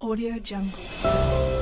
Audio Jungle.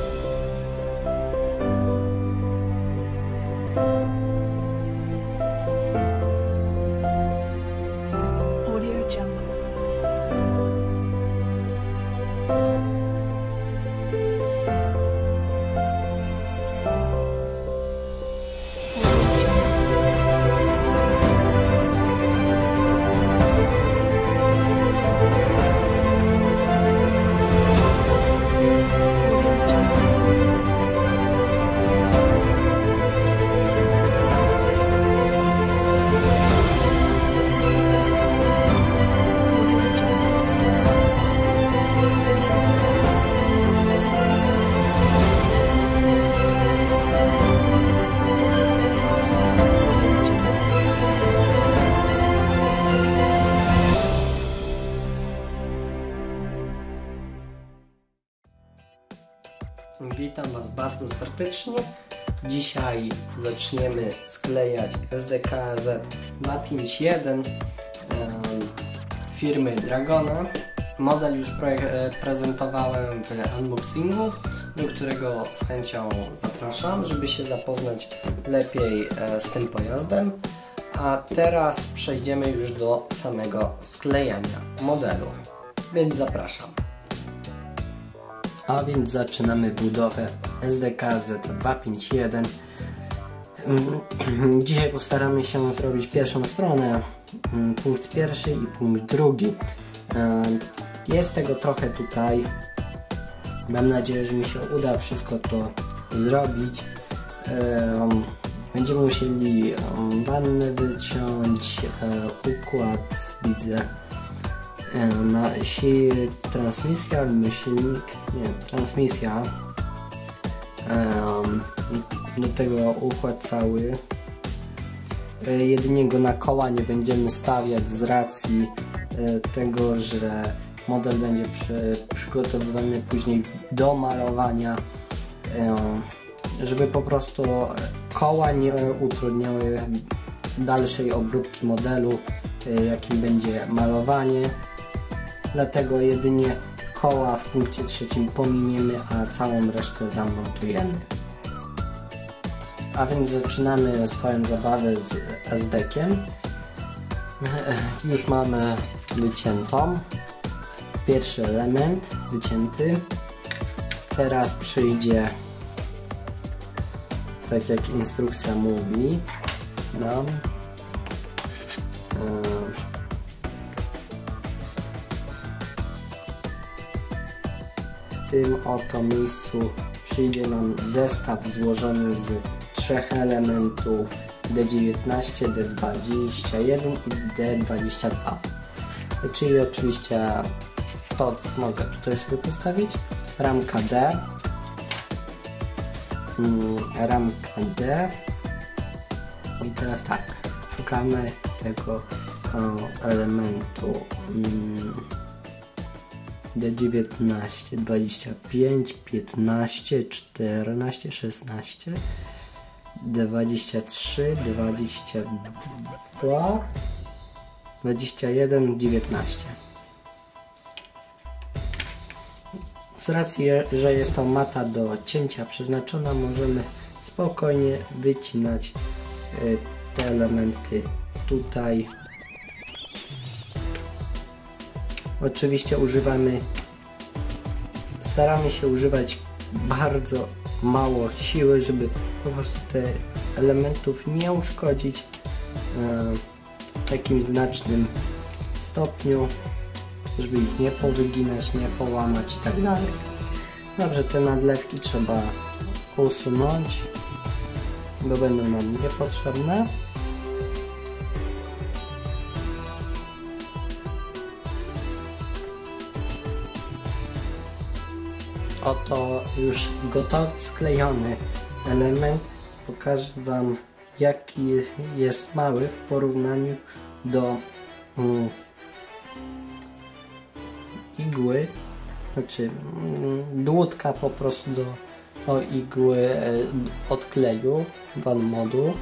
Witam Was bardzo serdecznie. Dzisiaj zaczniemy sklejać SDKZ 251 em, firmy Dragona. Model już e, prezentowałem w unboxingu, do którego z chęcią zapraszam, żeby się zapoznać lepiej e, z tym pojazdem. A teraz przejdziemy już do samego sklejania modelu, więc zapraszam. A więc zaczynamy budowę SDK Z251. Mm, Dzisiaj postaramy się zrobić pierwszą stronę, mm, punkt pierwszy i punkt drugi. E, Jest tego trochę tutaj. Mam nadzieję, że mi się uda wszystko to zrobić. E, Będziemy musieli em, wannę wyciąć, e, układ widzę Transmisja albo silnik, nie, transmisja. Do tego układ cały. E, jedynie go na koła nie będziemy stawiać z racji e, tego, że model będzie przy, przygotowywany później do malowania. Żeby po prostu koła nie utrudniały dalszej obróbki modelu e, jakim będzie malowanie dlatego jedynie koła w punkcie trzecim pominiemy, a całą resztę zamontujemy. A więc zaczynamy swoją zabawę z SD-kiem. Już mamy wyciętą. Pierwszy element wycięty. Teraz przyjdzie tak jak instrukcja mówi nam e, w tym oto miejscu przyjdzie nam zestaw złożony z trzech elementów D19, D21 i D22 czyli oczywiście to mogę tutaj sobie postawić? Ramka D. Mm, ramka D. I teraz tak szukamy tego elementu mm, D19, 25, 15, 14, 16, D23, 22, 21, 19. Z racji, że jest to mata do cięcia przeznaczona, możemy spokojnie wycinać y, te elementy tutaj Oczywiście używamy, staramy się używać bardzo mało siły, żeby po prostu te elementów nie uszkodzić e, w takim znacznym stopniu, żeby ich nie powyginać, nie połamać i tak. Dobrze, te nadlewki trzeba usunąć, bo będą nam niepotrzebne. Oto już gotowy, sklejony element. Pokażę Wam jaki jest, jest mały w porównaniu do mm, igły, znaczy mm, dłutka po prostu do, do igły e, odkleju Van Modu.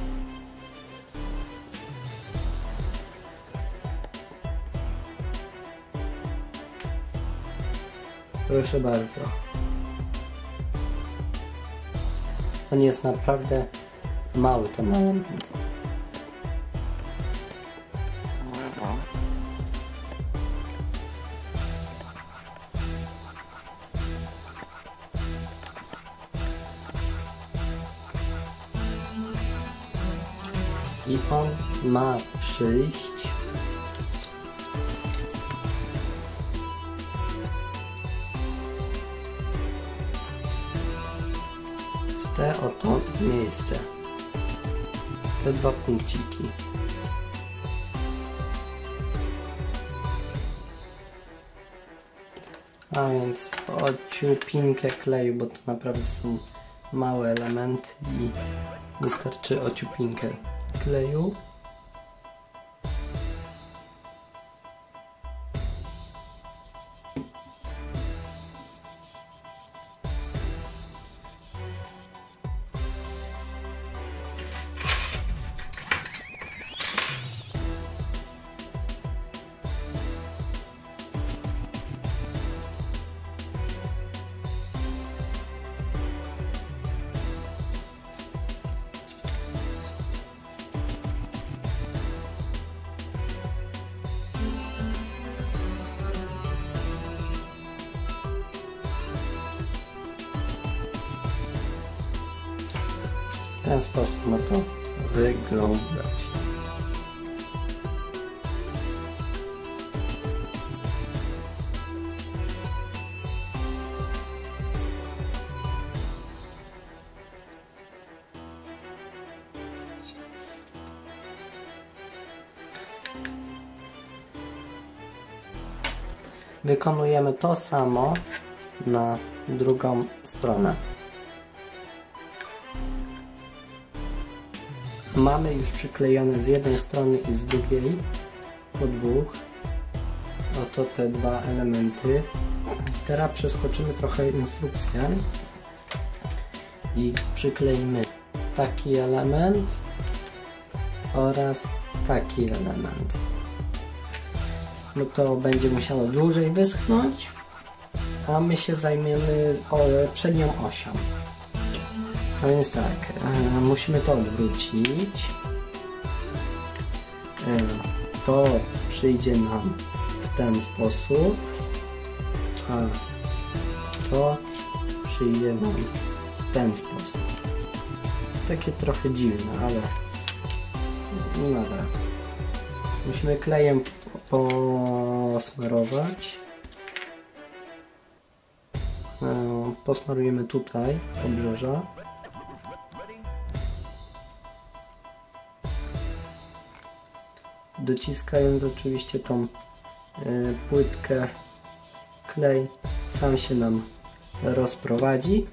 Proszę bardzo. On jest naprawdę mały ten element. I on ma przyjść te oto miejsce. Te dwa punkciki. A więc ociupinkę kleju, bo to naprawdę są małe elementy i wystarczy ociupinkę kleju. W ten sposób ma to wyglądać. Wykonujemy to samo na drugą stronę. Mamy już przyklejone z jednej strony i z drugiej po dwóch. Oto te dwa elementy. Teraz przeskoczymy trochę instrukcję i przykleimy taki element oraz taki element. No to będzie musiało dłużej wyschnąć, a my się zajmiemy przednią osią. A więc tak, musimy to odwrócić. E, to przyjdzie nam w ten sposób, a to przyjdzie nam w ten sposób. Takie trochę dziwne, ale no dobra. Musimy klejem posmarować. E, Posmarujemy tutaj obrzeża. Dociskając oczywiście tą y, płytkę klej sam się nam rozprowadzi.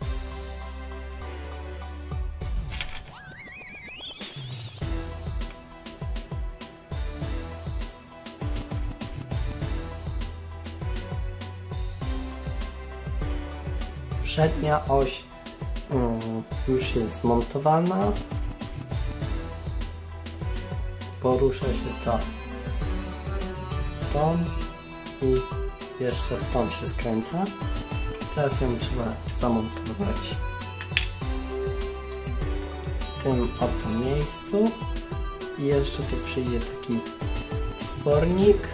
Przednia oś y, już jest zmontowana porusza się to w tą i jeszcze w tą się skręca. Teraz ją trzeba zamontować w tym oto miejscu i jeszcze tu przyjdzie taki spornik.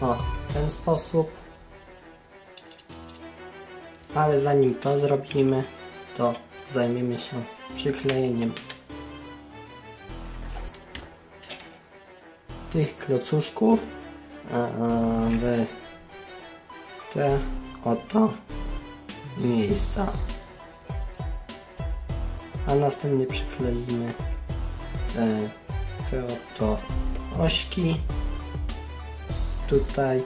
O, w ten sposób. Ale zanim to zrobimy, to zajmiemy się przyklejeniem tych klocuszków. W te oto miejsca. A następnie przykleimy e, te oto ośki. Tutaj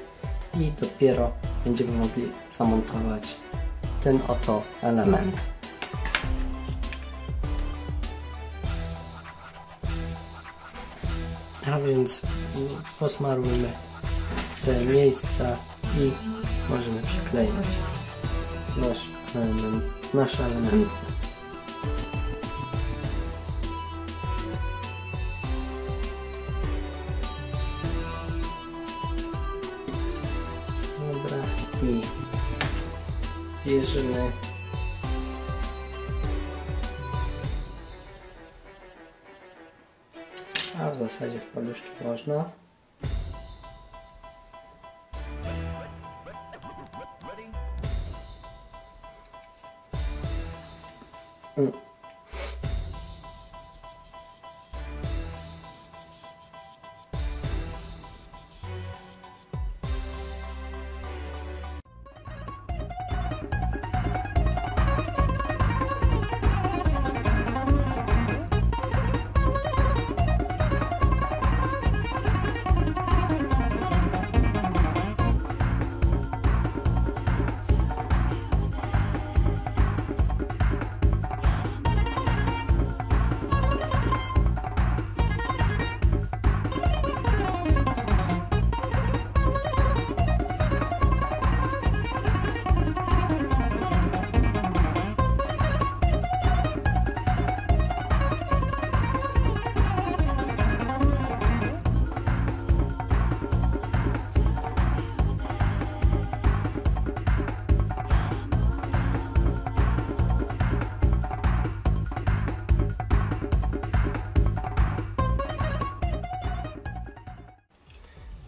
i dopiero będziemy mogli zamontować ten oto element. A więc posmarujmy te miejsca i możemy przyklejać nasz element, nasze elementy. A w zasadzie w paluszki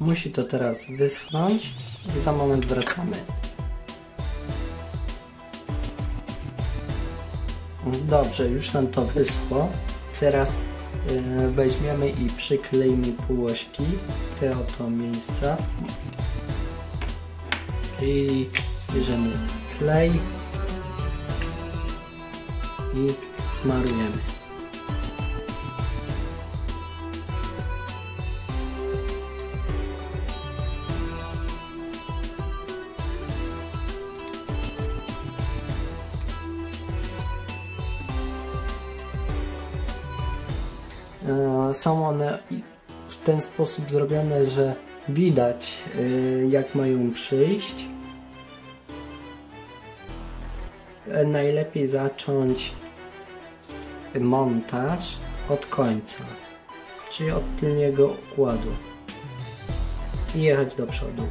Musi to teraz wyschnąć i za moment wracamy. Dobrze, już nam to wyschło. Teraz yy, weźmiemy i przykleimy półośki te oto miejsca. I bierzemy klej i smarujemy. Są one w ten sposób zrobione, że widać e, jak mają przyjść. Najlepiej zacząć montaż od końca, czyli od tylniego układu i jechać do przodu.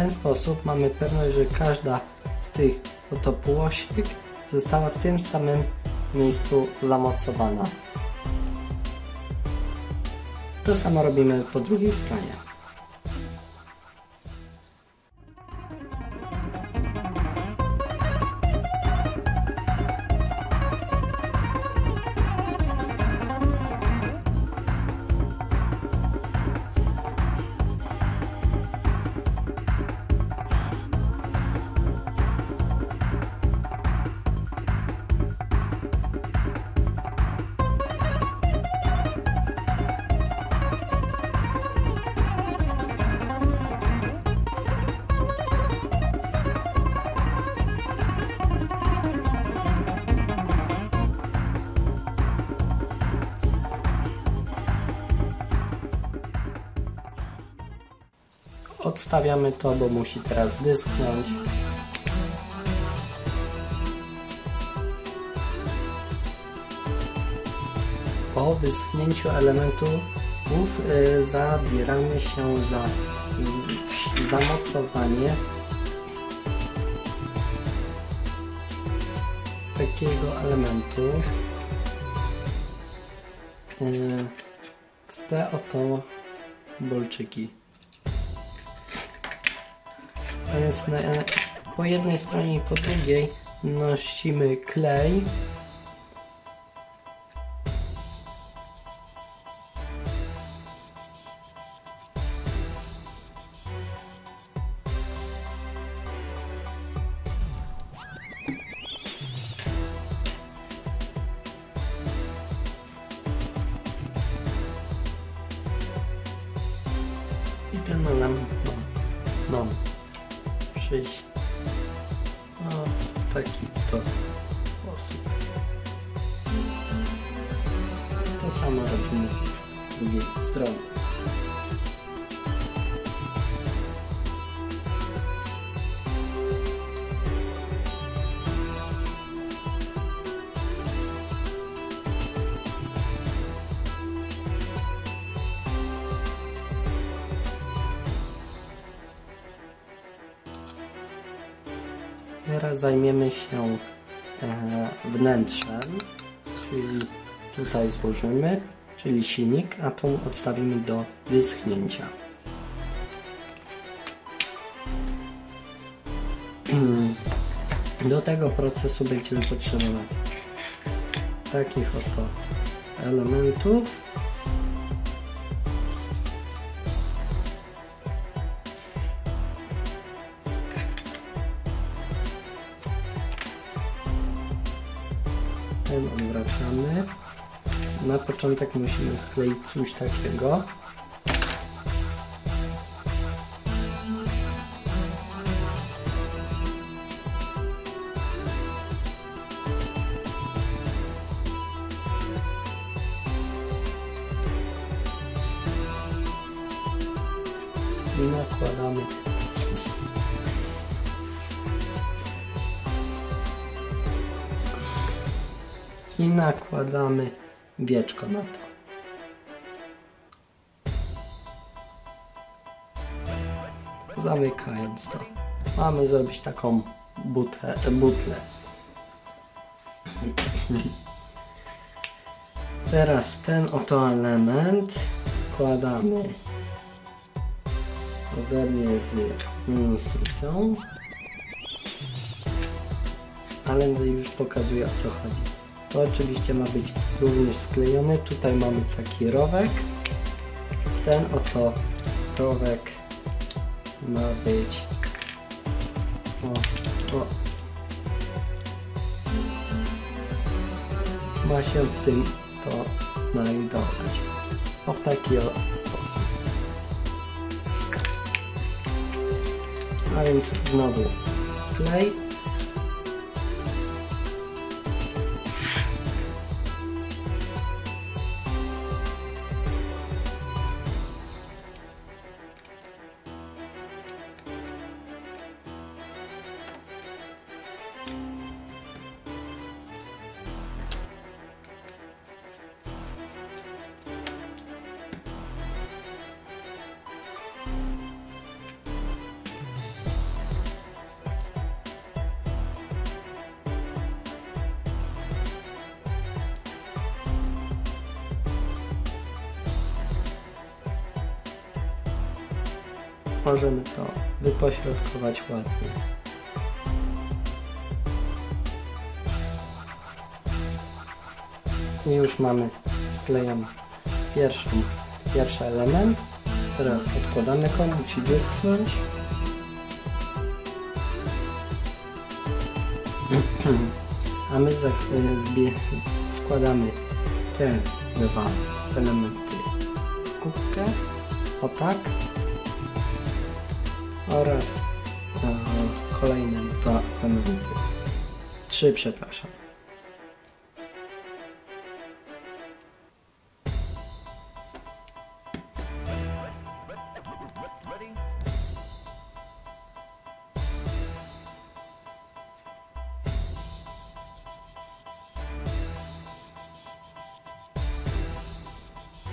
Ten sposób mamy pewność, że każda z tych oto półosiek została w tym samym miejscu zamocowana. To samo robimy po drugiej stronie. Odstawiamy to, bo musi teraz wyschnąć. Po wyschnięciu elementów y, zabieramy się za zamocowanie takiego elementu y, w te oto bolczyki. A więc na, po jednej stronie i po drugiej nosimy klej. Teraz zajmiemy się e, wnętrzem, czyli tutaj złożymy, czyli silnik, a tą odstawimy do wyschnięcia. Do tego procesu będziemy potrzebować takich oto elementów. Początek musimy skleić coś takiego. I nakładamy i nakładamy wieczko na to. Zamykając to. Mamy zrobić taką butę, butlę. Teraz ten oto element wkładamy zgodnie z instrukcją. Ale już pokazuję o co chodzi. To oczywiście ma być również sklejony. Tutaj mamy taki rowek. Ten oto rowek ma być o, o. ma się tym to znajdować. O w taki o sposób. A więc znowu klej. Ładnie. I już mamy sklejony pierwszą, pierwszy element. Teraz odkładamy go, musi wyschnąć. A my składamy te dwa elementy w kubkę. O tak oraz kolejne dwa elementy. Trzy, przepraszam.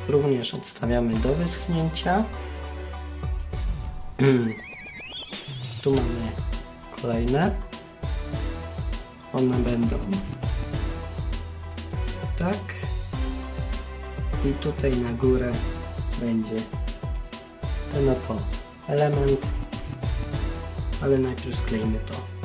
Również odstawiamy do wyschnięcia. Tu mamy kolejne. One będą tak. I tutaj na górę będzie ten oto element. Ale najpierw skleimy to.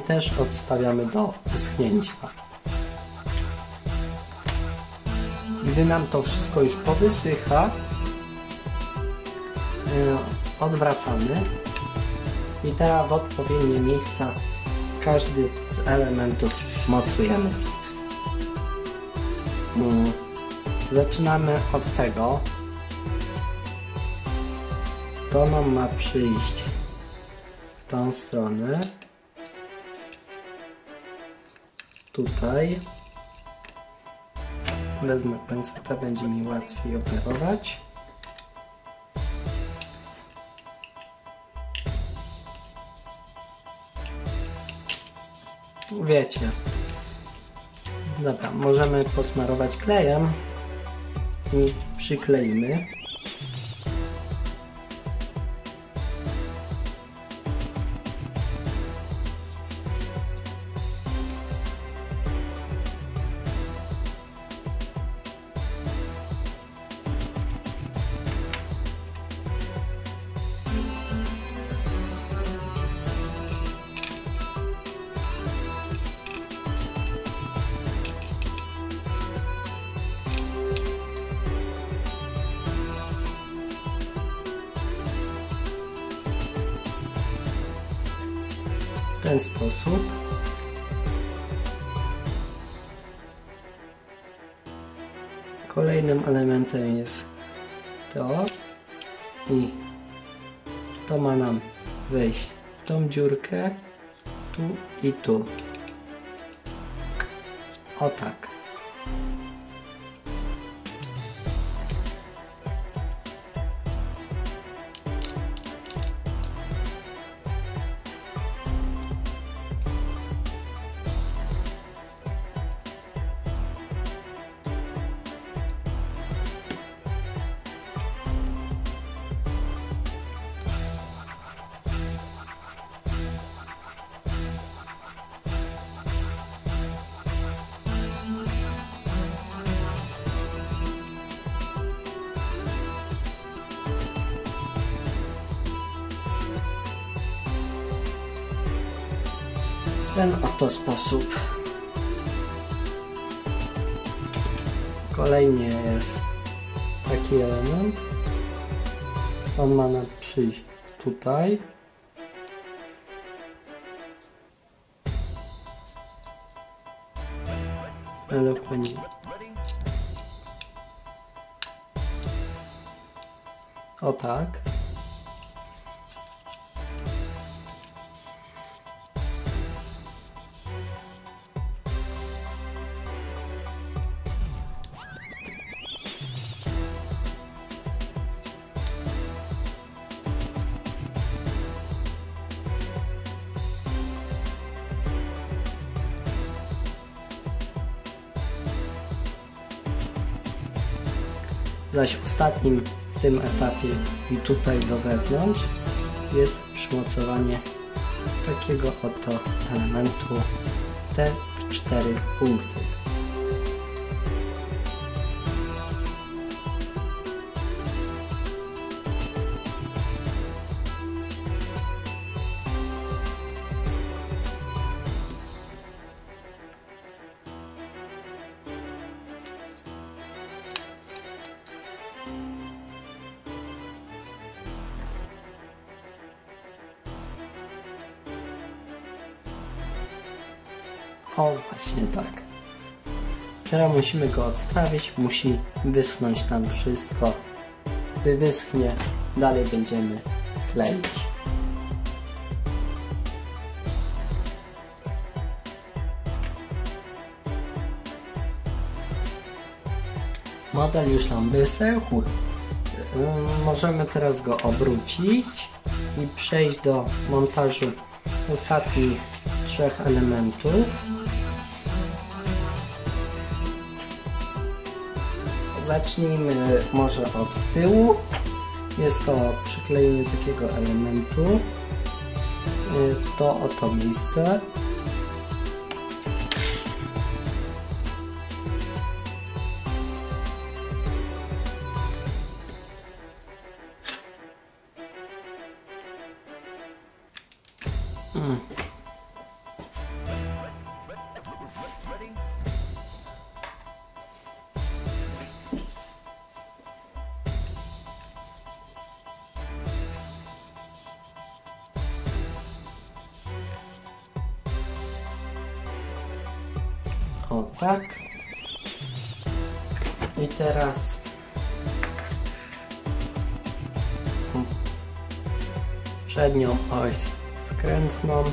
I też odstawiamy do wyschnięcia. Gdy nam to wszystko już powysycha, yy, odwracamy i teraz w odpowiednie miejsca każdy z elementów mocujemy. Mm, Zaczynamy od tego. To nam ma przyjść w tą stronę. Tutaj. Wezmę pensetę, będzie mi łatwiej operować. Wiecie. Dobra, możemy posmarować klejem i przykleimy. Ten sposób. Kolejnym elementem jest to i to ma nam wejść w tą dziurkę tu i tu. O tak. Ten oto sposób. Kolejnie jest taki element. On ma nam przyjść tutaj. Eloquentnie. O tak. Zaś ostatnim w tym etapie i tutaj do wewnątrz jest przymocowanie takiego oto elementu te cztery punkty. Musimy go odstawić, musi wyschnąć nam wszystko. Gdy wyschnie, dalej będziemy kleić. Model już nam wysechł. Ym, Możemy teraz go obrócić i przejść do montażu ostatnich trzech elementów. Zacznijmy może od tyłu. Jest to przyklejenie takiego elementu y, w to oto miejsce. O tak. I teraz przednią oś skrętną.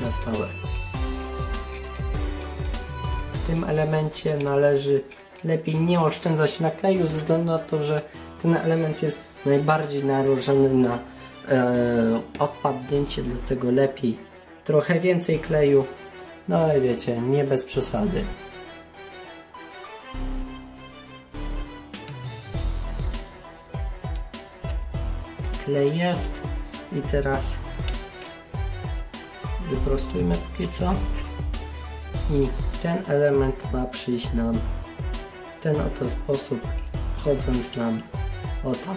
Na stałe. W tym elemencie należy lepiej nie oszczędzać na kleju ze względu na to, że ten element jest najbardziej narażony na e, odpadnięcie, dlatego lepiej trochę więcej kleju, no ale wiecie, nie bez przesady. klej jest i teraz wyprostujmy póki co? I ten element ma przyjść nam. W ten oto sposób wchodząc nam o tam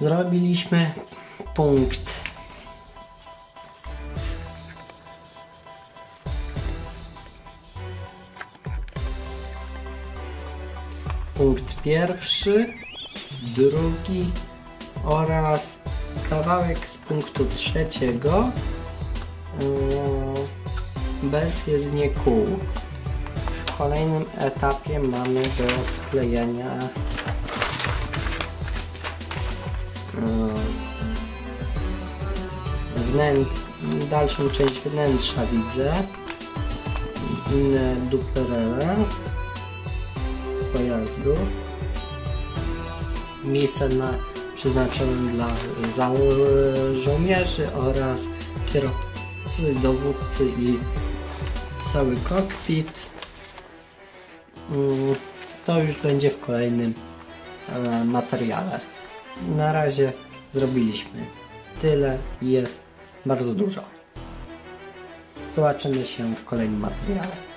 zrobiliśmy punkt. Punkt pierwszy drugi oraz kawałek z punktu trzeciego. Yy, bez jedynie kół. W kolejnym etapie mamy do sklejenia wnęt, dalszą część wnętrza widzę. Inne duperele. Pojazdu. Miejsce na, przeznaczone dla żołnierzy oraz kierowcy, dowódcy i cały kokpit. Mm, to już będzie w kolejnym e, materiale na razie zrobiliśmy tyle jest bardzo dużo. Zobaczymy się w kolejnym materiale.